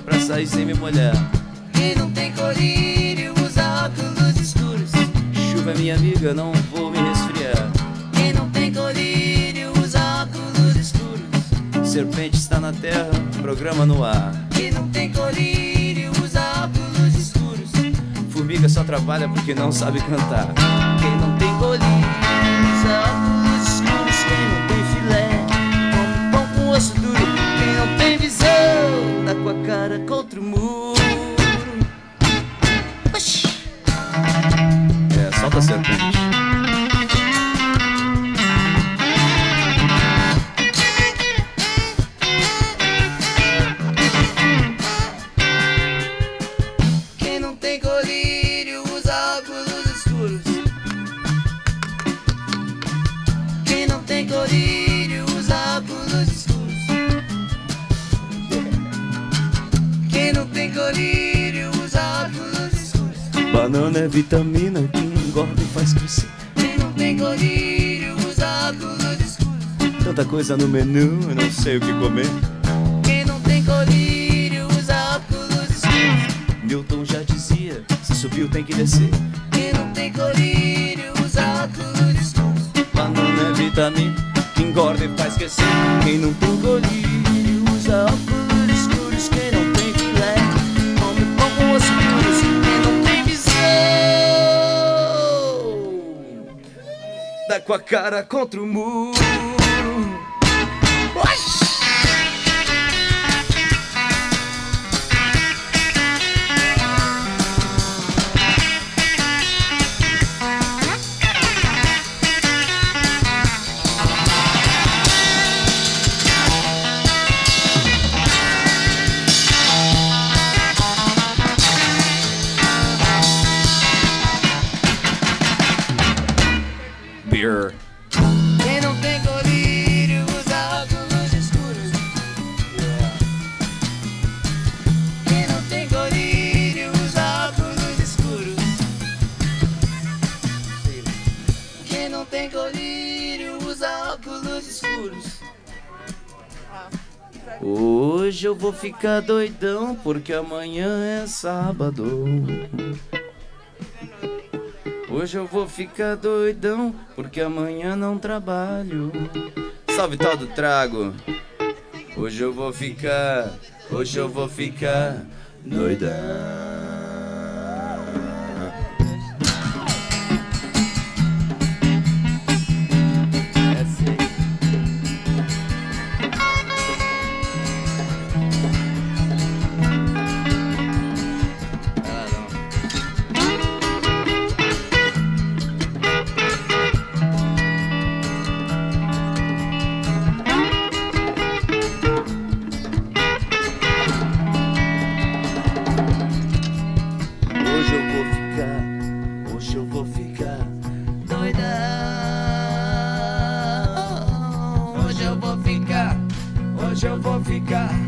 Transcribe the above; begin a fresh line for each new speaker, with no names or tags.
pra sair sem me molhar.
Quem não tem colírio usa óculos escuros.
Chuva minha amiga, não vou me resfriar.
Quem não tem colírio usa óculos escuros.
Serpente está na terra, programa no ar.
Quem não tem colírio usa óculos escuros.
Formiga só trabalha porque não sabe cantar.
Quem não tem colírio usa óculos
Serpente.
Quem não tem colírio usa óculos escuros. Quem não tem colírio usa óculos escuros. Quem não tem colírio usa óculos escuros.
Banana é vitamina que engorda e faz crescer.
Quem não tem colírio usa óculos escuros.
Tanta coisa no menu, eu não sei o que comer.
Quem não tem colírio usa óculos escuros.
Milton já dizia: se subiu tem que descer.
Quem não tem colírio usa óculos escuros.
Banana é vitamina que engorda e faz crescer. Quem não tem colírio com a cara contra o muro. Hoje eu vou ficar doidão porque amanhã é sábado. Hoje eu vou ficar doidão porque amanhã não trabalho. Salve tal do trago. Hoje eu vou ficar, hoje eu vou ficar doidão. Hoje eu vou ficar